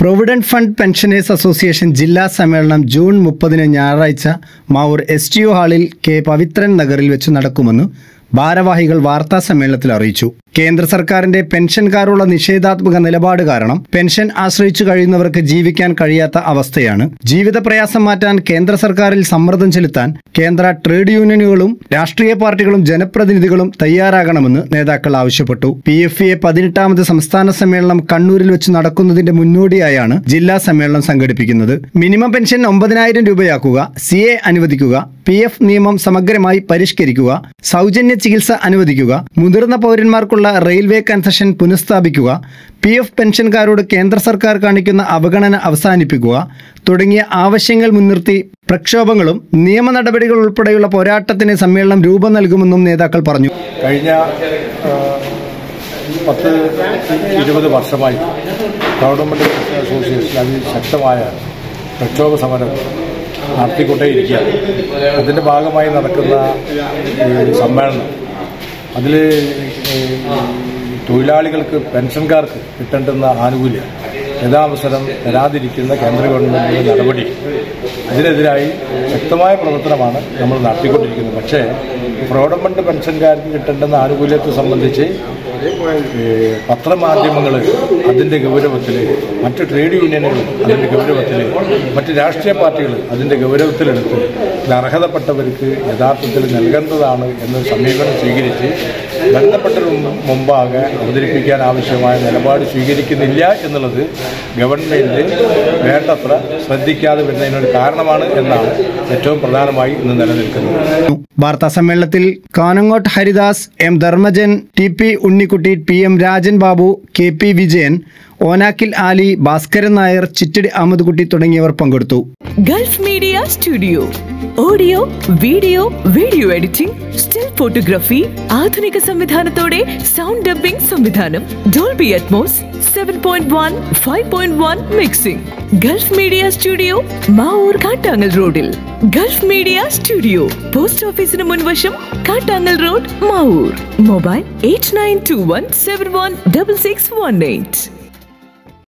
Provident fund pensioners association ജില്ലാ സമ്മേളനം June മുപ്പതിന് ഞായറാഴ്ച മാവൂർ എസ് ടി ഹാളിൽ കെ പവിത്രൻ നഗറിൽ വെച്ച് നടക്കുമെന്ന് ഭാരവാഹികൾ വാർത്താ സമ്മേളനത്തിൽ അറിയിച്ചു. കേന്ദ്ര സർക്കാരിന്റെ പെൻഷൻകാരുള്ള നിഷേധാത്മക നിലപാട് കാരണം പെൻഷൻ ആശ്രയിച്ചു കഴിയുന്നവർക്ക് ജീവിക്കാൻ കഴിയാത്ത അവസ്ഥയാണ്. ജീവിത പ്രയാസം മാറ്റാൻ കേന്ദ്ര സർക്കാരിൽ സമ്മർദ്ദം ചെലുത്താൻ കേന്ദ്ര ട്രേഡ് യൂണിയനുകളും രാഷ്ട്രീയ പാർട്ടികളും ജനപ്രതിനിധികളും തയ്യാറാകണമെന്ന് നേതാക്കൾ ആവശ്യപ്പെട്ടു. പി എഫ് എ പതിനെട്ടാമത് സംസ്ഥാന സമ്മേളനം കണ്ണൂരിൽ വെച്ച് നടക്കുന്നതിന്റെ മുന്നോടിയായാണ് ജില്ലാ സമ്മേളനം സംഘടിപ്പിക്കുന്നത്. മിനിമം പെൻഷൻ ഒമ്പതിനായിരം രൂപയാക്കുക സി എ അനുവദിക്കുക പി എഫ് നിയമം സമഗ്രമായി പരിഷ്കരിക്കുക സൗജന്യ ചികിത്സ അനുവദിക്കുക മുതിർന്ന പൗരന്മാർക്കുള്ള റെയിൽവേ കൺസഷൻ പുനഃസ്ഥാപിക്കുക പി എഫ് പെൻഷൻകാരോട് കേന്ദ്ര സർക്കാർ കാണിക്കുന്ന അവഗണന അവസാനിപ്പിക്കുക തുടങ്ങിയ ആവശ്യങ്ങൾ മുൻനിർത്തി പ്രക്ഷോഭങ്ങളും നിയമ നടപടികൾ ഉൾപ്പെടെയുള്ള പോരാട്ടത്തിന് സമ്മേളനം രൂപം നൽകുമെന്നും നേതാക്കൾ പറഞ്ഞു. കഴിഞ്ഞ പത്ത് ഇരുപത് വർഷമായി ഗവൺമെന്റ് അസോസിയേഷൻ അതിശക്തമായ പ്രക്ഷോഭ സമരം നടത്തിക്കൊണ്ടേയിരിക്കുകയാണ്. അതിന്റെ ഭാഗമായി നടക്കുന്ന സമ്മേളനം. അതിൽ തൊഴിലാളികൾക്ക് പെൻഷൻകാർക്ക് കിട്ടേണ്ടുന്ന ആനുകൂല്യം യഥാവസരം തരാതിരിക്കുന്ന കേന്ദ്ര ഗവൺമെന്റിന്റെ നടപടി. ഇതിനെതിരായി ശക്തമായ പ്രവർത്തനമാണ് നമ്മൾ നടത്തിക്കൊണ്ടിരിക്കുന്നത്. പക്ഷേ പ്രൗഢമണ്ട് പെൻഷൻകാർക്ക് കിട്ടേണ്ടുന്ന ആനുകൂല്യത്തെ സംബന്ധിച്ച് പത്രമാധ്യമങ്ങൾ അതിന്റെ ഗൗരവത്തിൽ മറ്റ് ട്രേഡ് യൂണിയനുകൾ അതിന്റെ ഗൗരവത്തിൽ മറ്റ് രാഷ്ട്രീയ പാർട്ടികൾ അതിന്റെ ഗൗരവത്തിലെടുത്ത് അർഹതപ്പെട്ടവർക്ക് യഥാർത്ഥത്തിൽ നൽകേണ്ടതാണ് എന്ന സമീപനം സ്വീകരിച്ച് ബന്ധപ്പെട്ടതിന് മുമ്പാകെ അവതരിപ്പിക്കാൻ ആവശ്യമായ നിലപാട് സ്വീകരിക്കുന്നില്ല എന്നുള്ളത് ഗവൺമെന്റ് വേണ്ടത്ര ശ്രദ്ധിക്കാതെ വരുന്നതിനൊരു കാരണമാണ് എന്നാണ് ഏറ്റവും പ്രധാനമായി ഇന്ന് നിലനിൽക്കുന്നത്. വാർത്താ സമ്മേളനത്തിൽ Kanangot Haridas M. Dharmajan T. P. Unnikutty P. M. Rajan Babu K. P. Vijayan Onakkil Ali Bhaskaran Nair Chittadi Ahammed Kutty തുടങ്ങിയവർ പങ്കെടുത്തു. Gulf media studio. Audio video video editing still photography ആധുനിക സംവിധാനത്തോടെ സൗണ്ട് ഡബിംഗ് സംവിധാനം Dolby Atmos seven point one five point one mixing. Gulf media studio Mavoor Kattangal റോഡിൽ. Gulf media studio post ഓഫീസിന് മുൻവശം Kattangal road Mavoor. Mobile eight nine two one seven one double six one eight.